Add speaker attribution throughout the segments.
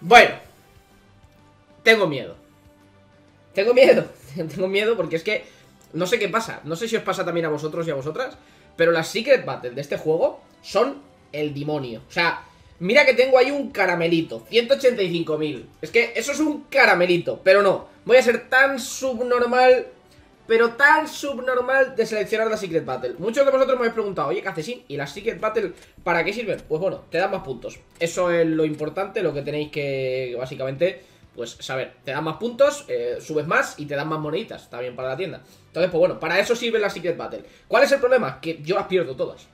Speaker 1: Bueno. Tengo miedo. Tengo miedo. Tengo miedo porque es que no sé qué pasa. No sé si os pasa también a vosotros y a vosotras. Pero las Secret Battle de este juego son el demonio. O sea, mira que tengo ahí un caramelito. 185.000. Es que eso es un caramelito. Pero no. Voy a ser tan subnormal pero tan subnormal de seleccionar la Secret Battle. Muchos de vosotros me habéis preguntado, oye, sin ¿Y las Secret Battle para qué sirven? Pues bueno, te dan más puntos. Eso es lo importante, lo que tenéis que, básicamente, pues saber. Te dan más puntos, eh, subes más y te dan más moneditas también para la tienda. Entonces, pues bueno, para eso sirve la Secret Battle. ¿Cuál es el problema? Que yo las pierdo todas.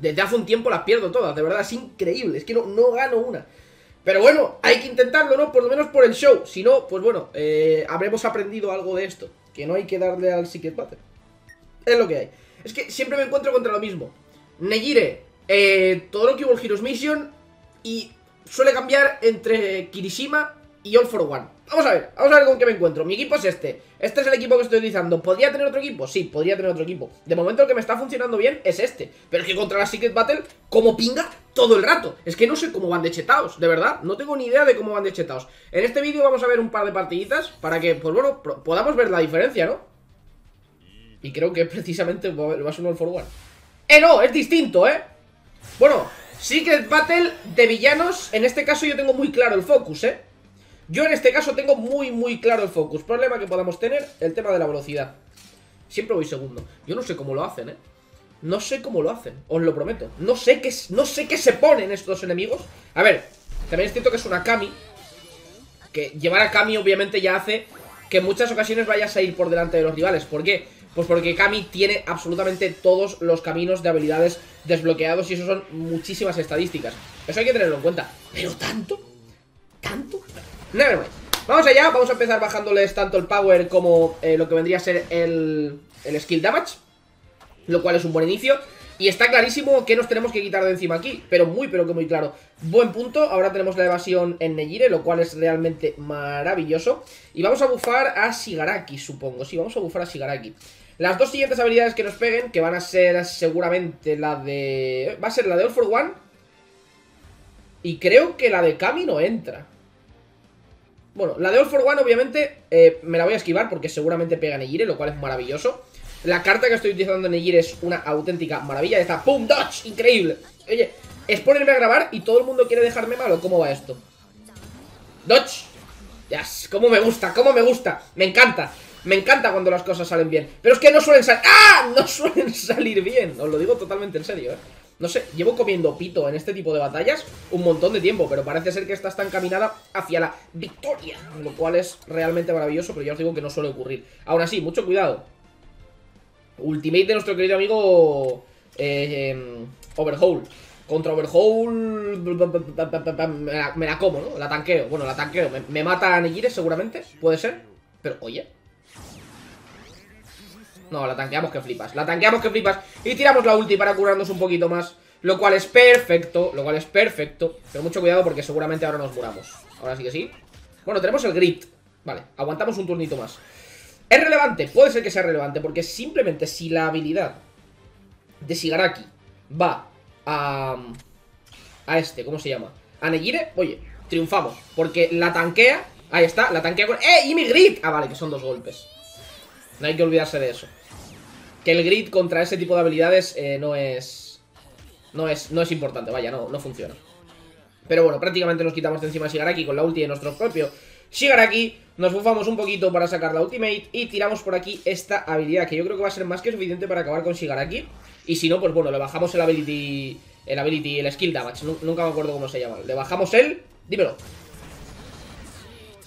Speaker 1: Desde hace un tiempo las pierdo todas, de verdad, es increíble. Es que no, no gano una. Pero bueno, hay que intentarlo, ¿no? Por lo menos por el show. Si no, pues bueno, eh, habremos aprendido algo de esto que no hay que darle al Secret Battle. Es lo que hay. Es que siempre me encuentro contra lo mismo. Negire, eh, todo lo que hubo el Heroes Mission y suele cambiar entre Kirishima y All for One. Vamos a ver, vamos a ver con qué me encuentro. Mi equipo es este. Este es el equipo que estoy utilizando. ¿Podría tener otro equipo? Sí, podría tener otro equipo. De momento el que me está funcionando bien es este. Pero es que contra la Secret Battle, como pinga todo el rato. Es que no sé cómo van de chetaos, de verdad. No tengo ni idea de cómo van de chetaos. En este vídeo vamos a ver un par de partiditas para que, pues bueno, podamos ver la diferencia, ¿no? Y creo que precisamente va a ser un All for One. ¡Eh, no! Es distinto, ¿eh? Bueno, Secret Battle de villanos. En este caso yo tengo muy claro el focus, ¿eh? Yo en este caso tengo muy muy claro el focus. Problema que podamos tener, el tema de la velocidad. Siempre voy segundo. Yo no sé cómo lo hacen, eh No sé cómo lo hacen, os lo prometo. No sé qué, no sé qué se ponen estos enemigos. A ver, también es cierto que es una Kami Que llevar a Kami obviamente ya hace Que en muchas ocasiones vayas a ir por delante de los rivales. ¿Por qué? Pues porque Kami tiene absolutamente todos los caminos de habilidades desbloqueados Y eso son muchísimas estadísticas. Eso hay que tenerlo en cuenta. ¿Pero tanto? ¿Tanto? Vamos allá, vamos a empezar bajándoles tanto el power como eh, lo que vendría a ser el, el skill damage Lo cual es un buen inicio. Y está clarísimo que nos tenemos que quitar de encima aquí Pero muy, pero que muy claro. Buen punto, ahora tenemos la evasión en Nejire Lo cual es realmente maravilloso. Y vamos a bufar a Shigaraki, supongo. Sí, vamos a bufar a Shigaraki. Las dos siguientes habilidades que nos peguen Que van a ser seguramente la de... Va a ser la de All for One Y creo que la de Kami no entra bueno, la de All for One obviamente eh, me la voy a esquivar porque seguramente pega Negire, lo cual es maravilloso. La carta que estoy utilizando en Negire es una auténtica maravilla. Está, ¡pum! ¡Dodge! ¡Increíble! Oye, es ponerme a grabar y todo el mundo quiere dejarme malo. ¿Cómo va esto? ¡Dodge! Yes, cómo me gusta, cómo me gusta. Me encanta. Me encanta cuando las cosas salen bien. Pero es que no suelen salir... ¡Ah! No suelen salir bien. Os lo digo totalmente en serio, ¿eh? No sé, llevo comiendo pito en este tipo de batallas un montón de tiempo, pero parece ser que esta está encaminada hacia la victoria, lo cual es realmente maravilloso, pero ya os digo que no suele ocurrir. Aún así, mucho cuidado. Ultimate de nuestro querido amigo eh, em, Overhaul. Contra Overhaul me la, como, ¿no? La tanqueo. Bueno, la tanqueo. Me, mata a Negire seguramente, puede ser. Pero, oye, no, la tanqueamos que flipas La tanqueamos que flipas Y tiramos la ulti para curarnos un poquito más Lo cual es perfecto Lo cual es perfecto Pero mucho cuidado porque seguramente ahora nos muramos Ahora sí que sí Bueno, tenemos el grit Vale, aguantamos un turnito más ¿Es relevante? Puede ser que sea relevante Porque simplemente si la habilidad De Shigaraki va a... A este, ¿cómo se llama? A Negire, oye, triunfamos Porque la tanquea Ahí está, la tanquea con... ¡Eh! ¡Y mi grit! Ah, vale, que son dos golpes no hay que olvidarse de eso. Que el grid contra ese tipo de habilidades eh, no es... No es, no es importante, vaya, no, no funciona. Pero bueno, prácticamente nos quitamos de encima a Shigaraki con la ulti de nuestro propio Shigaraki. Nos bufamos un poquito para sacar la ultimate y tiramos por aquí esta habilidad que yo creo que va a ser más que suficiente para acabar con Shigaraki. Y si no, pues bueno, le bajamos el ability, el ability, el skill damage, nunca me acuerdo cómo se llama. Le bajamos el... Dímelo.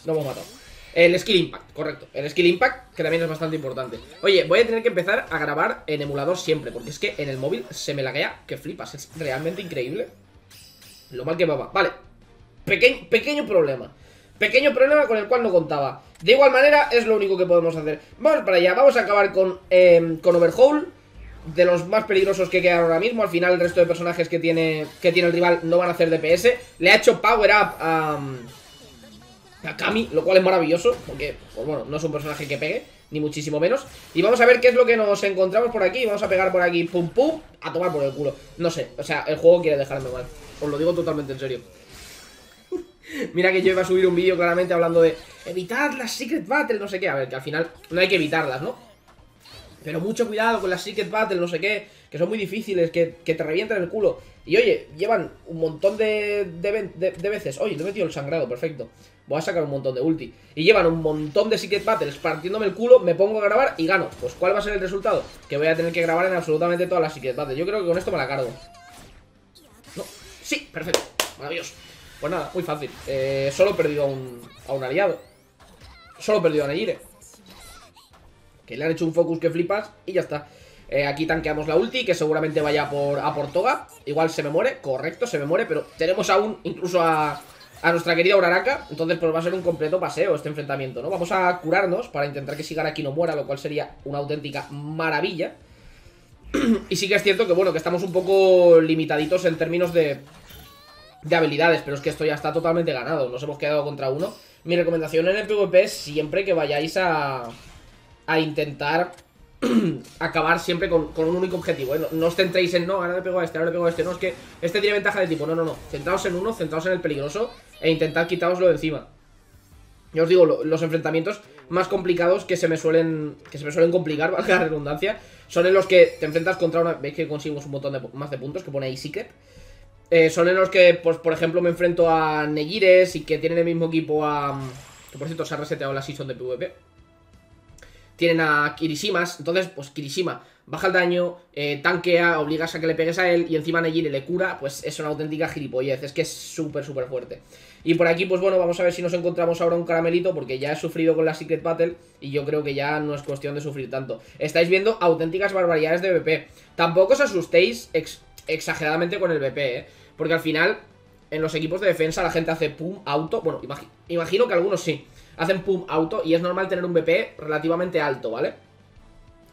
Speaker 1: Lo hemos matado. El skill impact, correcto. El skill impact, que también es bastante importante. Oye, voy a tener que empezar a grabar en emulador siempre Porque es que en el móvil se me laguea Que flipas, es realmente increíble. Lo mal que va, vale. Pequeño problema. Pequeño problema con el cual no contaba. De igual manera, es lo único que podemos hacer. Vamos para allá, vamos a acabar con, eh, con Overhaul de los más peligrosos que quedan ahora mismo. Al final el resto de personajes que tiene, que tiene el rival no van a hacer DPS. Le ha hecho power up a Kami, lo cual es maravilloso, porque, pues bueno, no es un personaje que pegue, ni muchísimo menos. Y vamos a ver qué es lo que nos encontramos por aquí. Vamos a pegar por aquí, pum pum, a tomar por el culo. No sé, o sea, el juego quiere dejarme mal. Os lo digo totalmente en serio. Mira que yo iba a subir un vídeo claramente hablando de evitar las Secret Battle, no sé qué. A ver, que al final no hay que evitarlas, ¿no? Pero mucho cuidado con las Secret Battle, no sé qué, que son muy difíciles, que, te revientan el culo. Y oye, llevan un montón de, de, veces. Oye, le he metido el sangrado, perfecto. Voy a sacar un montón de ulti. Y llevan un montón de Secret Battles partiéndome el culo, me pongo a grabar y gano. Pues ¿cuál va a ser el resultado? Que voy a tener que grabar en absolutamente todas las Secret Battles. Yo creo que con esto me la cargo. No, sí, perfecto, maravilloso. Pues nada, muy fácil. Eh, solo he perdido a un, a un aliado. Solo he perdido a Neyire. Que le han hecho un focus que flipas y ya está. Eh, aquí tanqueamos la ulti, que seguramente vaya por, a por Toga. Igual se me muere, correcto, se me muere, pero tenemos aún incluso a, a nuestra querida Uraraka. Entonces pues va a ser un completo paseo este enfrentamiento, ¿no? Vamos a curarnos para intentar que aquí no muera, lo cual sería una auténtica maravilla. y sí que es cierto que, bueno, que estamos un poco limitaditos en términos de, de habilidades, pero es que esto ya está totalmente ganado. Nos hemos quedado contra uno. Mi recomendación en el PvP es siempre que vayáis a, a intentar acabar siempre con, un único objetivo. ¿eh? No, os centréis en, no, ahora le pego a este, ahora le pego a este. No, es que este tiene ventaja de tipo. No, no, no. Centraos en uno, centraos en el peligroso e intentad quitaoslo de encima. Ya os digo, los enfrentamientos más complicados que se me suelen que se me suelen complicar, valga la redundancia, son en los que te enfrentas contra una... Veis que conseguimos un montón de, más de puntos que pone ahí. Eh, son en los que, pues, por ejemplo, me enfrento a Negires y que tienen el mismo equipo a... Que por cierto se ha reseteado la season de PvP. Tienen a Kirishimas, entonces, pues Kirishima baja el daño, eh, tanquea, obligas a que le pegues a él y encima Negire le cura, pues es una auténtica gilipollez, es que es súper, súper fuerte. Y por aquí, pues bueno, vamos a ver si nos encontramos ahora un caramelito, porque ya he sufrido con la Secret Battle y yo creo que ya no es cuestión de sufrir tanto. Estáis viendo auténticas barbaridades de BP. Tampoco os asustéis exageradamente con el BP, ¿eh? Porque al final, en los equipos de defensa la gente hace pum, auto, bueno, imagino que algunos sí hacen pum auto y es normal tener un BP relativamente alto, ¿vale?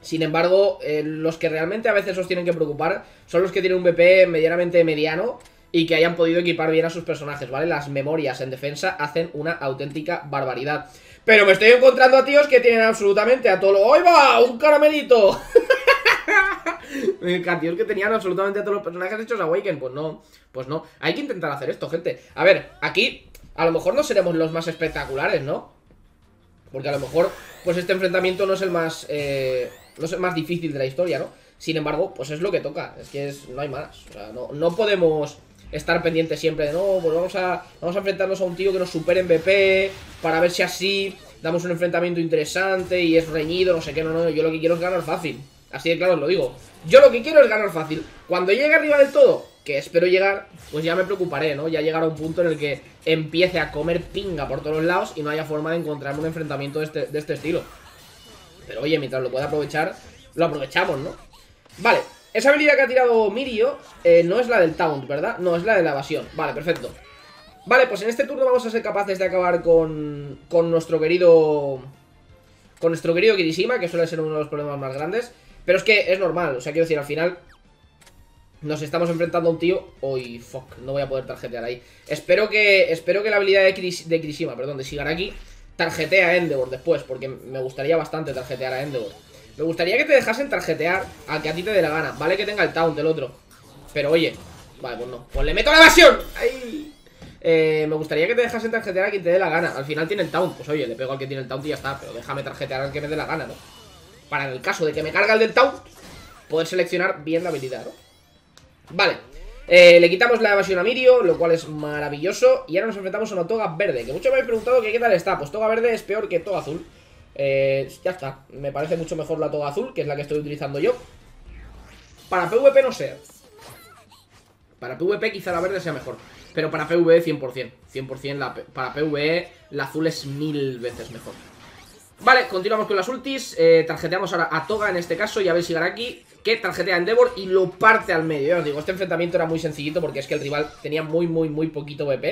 Speaker 1: Sin embargo, eh, los que realmente a veces os tienen que preocupar son los que tienen un BP medianamente mediano y que hayan podido equipar bien a sus personajes, ¿vale? Las memorias en defensa hacen una auténtica barbaridad. Pero me estoy encontrando a tíos que tienen absolutamente a todo lo... ¡Ahí va! ¡Un caramelito! tíos que tenían absolutamente todos los personajes hechos Awaken. Pues no, pues no. Hay que intentar hacer esto, gente. A ver, aquí a lo mejor no seremos los más espectaculares, ¿no? Porque a lo mejor, pues este enfrentamiento no es el más, eh, no es el más difícil de la historia, ¿no? Sin embargo, pues es lo que toca, es que no hay más. O sea, no, no podemos estar pendientes siempre de, no, pues vamos a, vamos a enfrentarnos a un tío que nos supere en BP, para ver si así damos un enfrentamiento interesante y es reñido, no sé qué, no, no, yo lo que quiero es ganar fácil. Así de claro os lo digo. Yo lo que quiero es ganar fácil. Cuando llegue arriba del todo, que espero llegar, pues ya me preocuparé, ¿no? Ya llegar a un punto en el que empiece a comer pinga por todos lados y no haya forma de encontrar un enfrentamiento de este, de este estilo. Pero oye, mientras lo pueda aprovechar, lo aprovechamos, ¿no? Vale, esa habilidad que ha tirado Mirio eh, no es la del taunt, ¿verdad? No, es la de la evasión. Vale, perfecto. Vale, pues en este turno vamos a ser capaces de acabar con, con nuestro querido... Con nuestro querido Kirishima, que suele ser uno de los problemas más grandes. Pero es que es normal, o sea, quiero decir, al final nos estamos enfrentando a un tío... Uy, fuck, no voy a poder tarjetear ahí. Espero que espero que la habilidad de, de Kirishima, perdón, de Shigaraki, tarjetea a Endeavor después, porque me gustaría bastante tarjetear a Endeavor. Me gustaría que te dejasen tarjetear a que a ti te dé la gana. Vale que tenga el taunt del otro. Pero oye, vale, pues no. Pues le meto la evasión. Eh, me gustaría que te dejasen tarjetear a quien te dé la gana. Al final tiene el taunt. Pues oye, le pego al que tiene el taunt y ya está. Pero déjame tarjetear al que me dé la gana, ¿no? Para en el caso de que me carga el del poder seleccionar bien la habilidad, ¿no? Vale, eh, le quitamos la evasión a Mirio, lo cual es maravilloso Y ahora nos enfrentamos a una toga verde Que muchos me habéis preguntado que qué tal está. Pues toga verde es peor que toga azul. Eh, Ya está, me parece mucho mejor la toga azul Que es la que estoy utilizando yo. Para PvP no sé. Para PvP quizá la verde sea mejor Pero para PvE 100% 100% la, para PvE la azul es mil veces mejor Vale, continuamos con las ultis eh, Tarjeteamos ahora a Toga en este caso Y a ver si Garaki que tarjetea a Endeavor y lo parte al medio. Ya os digo, este enfrentamiento era muy sencillito porque es que el rival tenía muy, muy, muy poquito BP.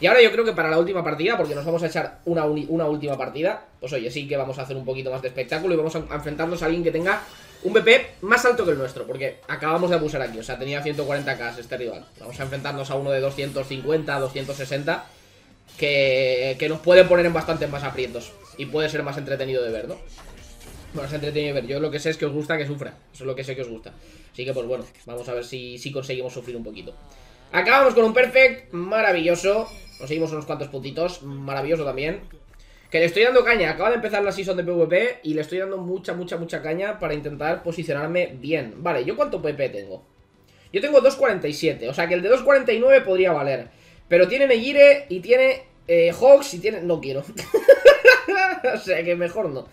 Speaker 1: Y ahora yo creo que para la última partida, porque nos vamos a echar una, una última partida, pues oye, sí que vamos a hacer un poquito más de espectáculo y vamos a enfrentarnos a alguien que tenga un BP más alto que el nuestro, porque acabamos de abusar aquí, o sea, tenía 140k este rival. Vamos a enfrentarnos a uno de 250, 260, que, que nos puede poner en bastantes más aprietos y puede ser más entretenido de ver, ¿no? Bueno, entretenido ver. Yo lo que sé es que os gusta que sufra. Eso es lo que sé que os gusta. Así que, pues bueno, vamos a ver si, si conseguimos sufrir un poquito. Acabamos con un perfect, maravilloso. Conseguimos unos cuantos puntitos, maravilloso también. Que le estoy dando caña, acaba de empezar la season de PvP y le estoy dando mucha, mucha, mucha caña para intentar posicionarme bien. Vale, ¿yo cuánto PP tengo? Yo tengo 2.47, o sea que el de 2.49 podría valer. Pero tiene Negire y tiene eh, Hawks y tiene... No quiero. o sea que mejor no.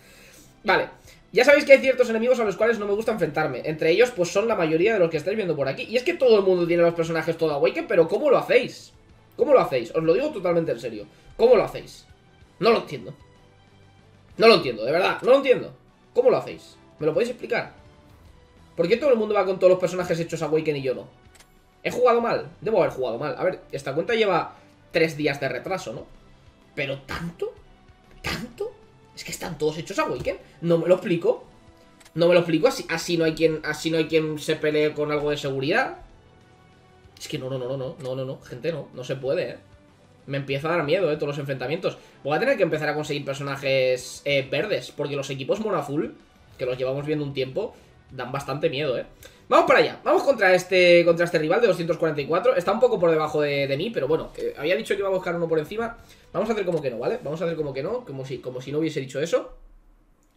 Speaker 1: Vale, ya sabéis que hay ciertos enemigos a los cuales no me gusta enfrentarme. Entre ellos, pues son la mayoría de los que estáis viendo por aquí. Y es que todo el mundo tiene los personajes todo Awaken, pero ¿cómo lo hacéis? ¿Cómo lo hacéis? Os lo digo totalmente en serio. ¿Cómo lo hacéis? No lo entiendo. No lo entiendo, de verdad, no lo entiendo. ¿Cómo lo hacéis? ¿Me lo podéis explicar? ¿Por qué todo el mundo va con todos los personajes hechos Awaken y yo no? ¿He jugado mal? Debo haber jugado mal. A ver, esta cuenta lleva tres días de retraso, ¿no? ¿Pero tanto? ¿Tanto? Es que están todos hechos a Awaken. No me lo explico. No me lo explico. Así, no hay quien, así no hay quien se pelee con algo de seguridad. Es que no, no, no, no, no, no, no, no. Gente, no. No se puede, ¿eh? Me empieza a dar miedo, ¿eh? Todos los enfrentamientos. Voy a tener que empezar a conseguir personajes eh, verdes. Porque los equipos mono azul, que los llevamos viendo un tiempo, dan bastante miedo, ¿eh? Vamos para allá, vamos contra este contra este rival de 244 Está un poco por debajo de, mí, pero bueno Había dicho que iba a buscar uno por encima. Vamos a hacer como que no, ¿vale? Vamos a hacer como que no, como si, como si no hubiese dicho eso.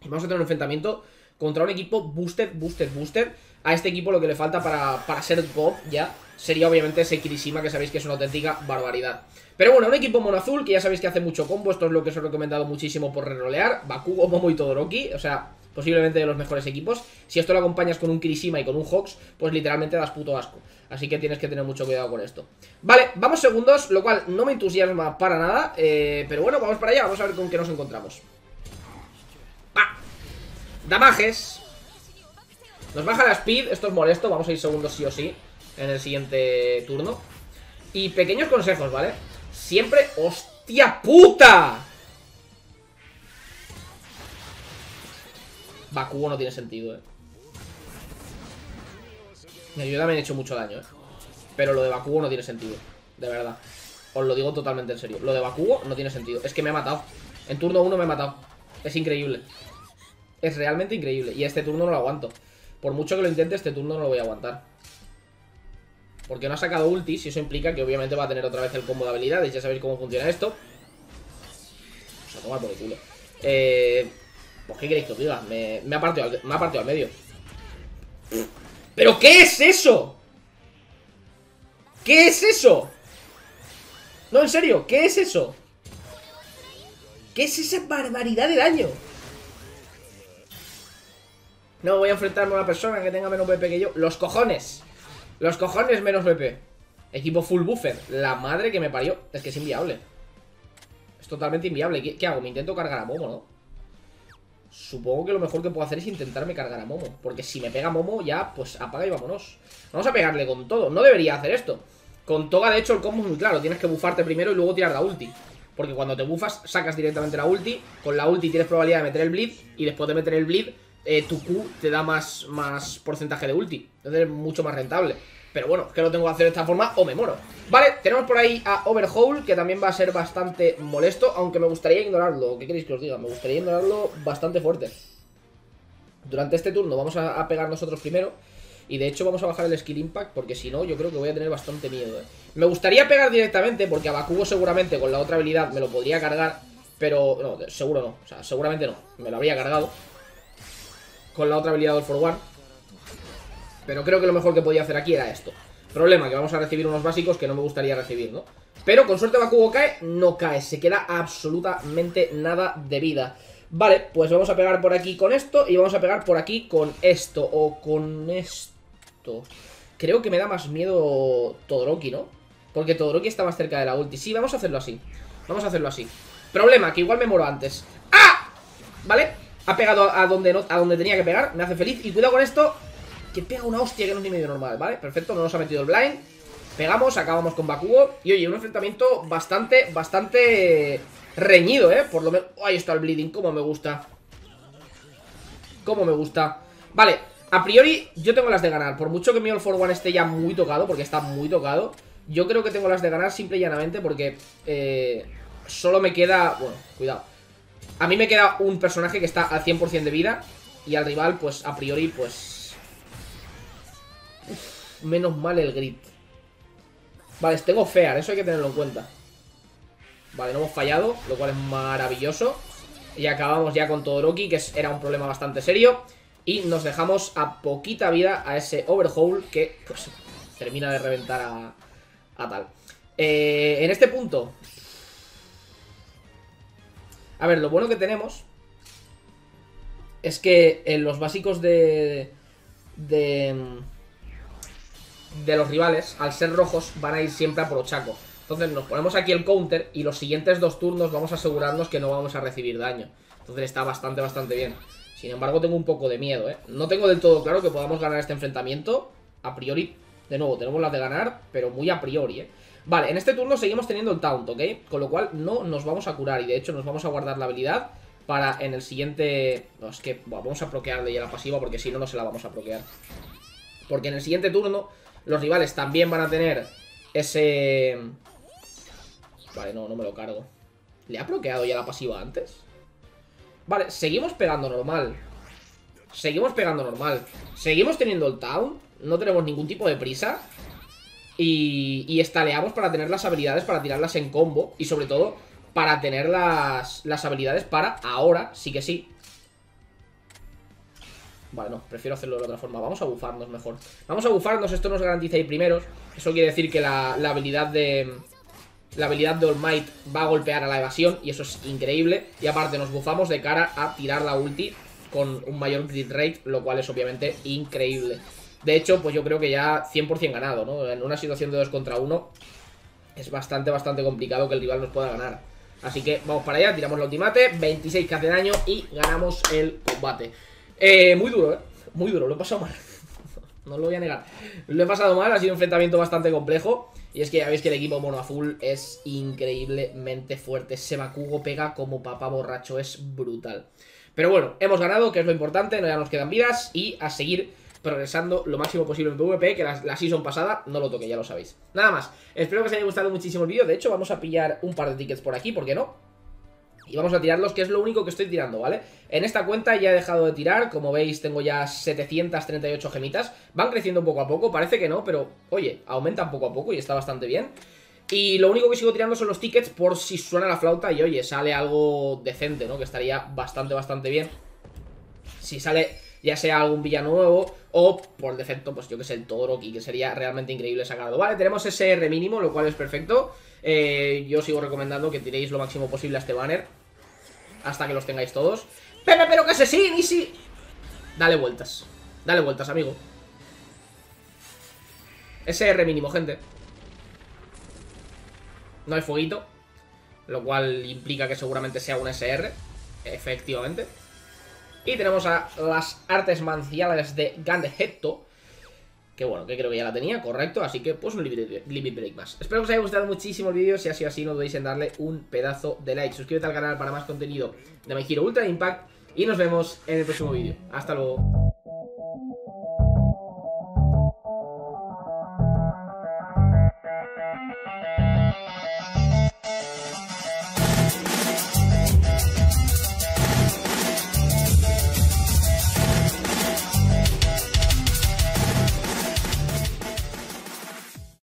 Speaker 1: Y vamos a tener un enfrentamiento contra un equipo boosted, boosted, boosted A este equipo lo que le falta para, para ser top ya Sería obviamente ese Kirishima que sabéis que es una auténtica barbaridad. Pero bueno, un equipo mono azul que ya sabéis que hace mucho combo. Esto es lo que os he recomendado muchísimo por rerolear. Bakugo, Momo y Todoroki. O sea, posiblemente de los mejores equipos. Si esto lo acompañas con un Kirishima y con un Hawks, pues literalmente das puto asco. Así que tienes que tener mucho cuidado con esto. Vale, vamos segundos, lo cual no me entusiasma para nada, eh, pero bueno, vamos para allá, vamos a ver con qué nos encontramos. ¡Ah! Damages. Nos baja la speed, esto es molesto, vamos a ir segundos sí o sí en el siguiente turno. Y pequeños consejos, ¿vale? Siempre... ¡Hostia puta! Bakugo no tiene sentido, eh. Yo también he hecho mucho daño, eh. Pero lo de Bakugo no tiene sentido. De verdad. Os lo digo totalmente en serio. Lo de Bakugo no tiene sentido. Es que me ha matado. En turno 1 me ha matado. Es increíble. Es realmente increíble. Y este turno no lo aguanto. Por mucho que lo intente, este turno no lo voy a aguantar. Porque no ha sacado ultis y eso implica que obviamente va a tener otra vez el combo de habilidades. Ya sabéis cómo funciona esto. O sea, por el culo. Eh, pues qué queréis que os diga, me, ha partido al, me ha partido al medio ¿Pero qué es eso? ¿Qué es eso? No, en serio, ¿qué es eso? ¿Qué es esa barbaridad de daño? No voy a enfrentarme a una persona que tenga menos BP que yo Los cojones Los cojones menos BP Equipo full buffer La madre que me parió Es que es inviable Es totalmente inviable ¿Qué, hago? Me intento cargar a Momo, ¿no? Supongo que lo mejor que puedo hacer es intentarme cargar a Momo Porque si me pega Momo ya, pues apaga y vámonos. Vamos a pegarle con todo, no debería hacer esto. Con Toga de hecho el combo es muy claro. Tienes que bufarte primero y luego tirar la ulti. Porque cuando te bufas sacas directamente la ulti. Con la ulti tienes probabilidad de meter el bleed. Y después de meter el bleed, eh, tu Q te da más, más porcentaje de ulti. Entonces es mucho más rentable pero bueno, que lo tengo que hacer de esta forma o me moro Vale, tenemos por ahí a Overhaul Que también va a ser bastante molesto Aunque me gustaría ignorarlo, ¿qué queréis que os diga? Me gustaría ignorarlo bastante fuerte Durante este turno vamos a, pegar nosotros primero y de hecho vamos a bajar el skill impact porque si no yo creo que voy a tener bastante miedo. ¿eh? Me gustaría pegar directamente porque a Bakugo seguramente con la otra habilidad me lo podría cargar. Pero no, seguro no. O sea, seguramente no. Me lo habría cargado. Con la otra habilidad del For. Pero creo que lo mejor que podía hacer aquí era esto. Problema, que vamos a recibir unos básicos que no me gustaría recibir, ¿no? Pero con suerte Bakugo cae, no cae. Se queda absolutamente nada de vida. Vale, pues vamos a pegar por aquí con esto y vamos a pegar por aquí con esto o con esto. Creo que me da más miedo Todoroki, ¿no? Porque Todoroki está más cerca de la ulti. Sí, vamos a hacerlo así. Vamos a hacerlo así. Problema, que igual me moro antes. ¡Ah! ¿Vale? Ha pegado a donde, no, a donde tenía que pegar. Me hace feliz. Y cuidado con esto. Que pega una hostia que no es ni medio normal, ¿vale? Perfecto, no nos ha metido el blind. Pegamos, acabamos con Bakugo. Y oye, un enfrentamiento bastante, bastante reñido, ¿eh? Por lo menos... ahí está el bleeding, como me gusta. Como me gusta. Vale, a priori yo tengo las de ganar. Por mucho que mi All for One esté ya muy tocado Porque está muy tocado Yo creo que tengo las de ganar simple y llanamente Porque eh, solo me queda... Bueno, cuidado. A mí me queda un personaje que está al 100% de vida Y al rival, pues a priori, pues menos mal el grit. Vale, tengo Fear, eso hay que tenerlo en cuenta. Vale, no hemos fallado, lo cual es maravilloso. Y acabamos ya con Todoroki, que era un problema bastante serio. Y nos dejamos a poquita vida a ese Overhaul que, pues, termina de reventar a, tal. Eh, en este punto... A ver, lo bueno que tenemos es que en los básicos de... De... De los rivales, al ser rojos, van a ir siempre a por Ochaco. Entonces nos ponemos aquí el counter y los siguientes dos turnos vamos a asegurarnos que no vamos a recibir daño. Entonces está bastante, bastante bien. Sin embargo, tengo un poco de miedo, ¿eh? No tengo del todo claro que podamos ganar este enfrentamiento. A priori, de nuevo, tenemos la de ganar, pero muy a priori, ¿eh? Vale, en este turno seguimos teniendo el taunt, ¿ok? Con lo cual no nos vamos a curar y de hecho nos vamos a guardar la habilidad para en el siguiente... No, es que vamos a proquearle ya la pasiva porque si no, no se la vamos a proquear. Porque en el siguiente turno los rivales también van a tener ese... Vale, no, no me lo cargo. ¿Le ha bloqueado ya la pasiva antes? Vale, seguimos pegando normal. Seguimos pegando normal. Seguimos teniendo el town. No tenemos ningún tipo de prisa. Y, y estaleamos para tener las habilidades para tirarlas en combo. Y sobre todo, para tener las, las habilidades para ahora, sí que sí. Vale, no, prefiero hacerlo de otra forma. Vamos a bufarnos mejor. Vamos a bufarnos, esto nos garantiza ir primeros. Eso quiere decir que la, la habilidad de la habilidad de All Might va a golpear a la evasión y eso es increíble. Y aparte nos bufamos de cara a tirar la ulti con un mayor crit rate, lo cual es obviamente increíble. De hecho, pues yo creo que ya 100% ganado, ¿no? En una situación de 2 contra 1 es bastante, bastante complicado que el rival nos pueda ganar. Así que vamos para allá, tiramos la ultimate, 26 que hace daño y ganamos el combate. Eh, muy duro, ¿eh? Muy duro, lo he pasado mal. no lo voy a negar. Lo he pasado mal, ha sido un enfrentamiento bastante complejo. Y es que ya veis que el equipo mono azul es increíblemente fuerte. Ese Bakugo pega como papá borracho, es brutal. Pero bueno, hemos ganado, que es lo importante, no ya nos quedan vidas y a seguir progresando lo máximo posible en PvP, que la, la, season pasada no lo toqué, ya lo sabéis. Nada más, espero que os haya gustado muchísimo el vídeo, de hecho vamos a pillar un par de tickets por aquí, ¿por qué no? Y vamos a tirarlos, que es lo único que estoy tirando, ¿vale? En esta cuenta ya he dejado de tirar, como veis tengo ya 738 gemitas Van creciendo poco a poco, parece que no, pero oye, aumentan poco a poco y está bastante bien Y lo único que sigo tirando son los tickets por si suena la flauta y oye, sale algo decente, ¿no? Que estaría bastante, bastante bien Si sale ya sea algún villano nuevo o por defecto, pues yo que sé, el Todoroki, que sería realmente increíble sacarlo. Vale, tenemos ese R mínimo, lo cual es perfecto. Eh, yo sigo recomendando que tiréis lo máximo posible a este banner hasta que los tengáis todos. ¡Pepe, pero que se sí, si Dale vueltas. Dale vueltas, amigo. SR mínimo, gente. No hay fueguito. Lo cual implica que seguramente sea un SR. Efectivamente. Y tenemos a las artes manciales de Gandhetto. Que bueno, que creo que ya la tenía, correcto Así que pues un limit break más. Espero que os haya gustado muchísimo el vídeo Si ha sido así no dudéis en darle un pedazo de like. Suscríbete al canal para más contenido de My Hero Ultra Impact Y nos vemos en el próximo vídeo. Hasta luego